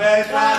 Bella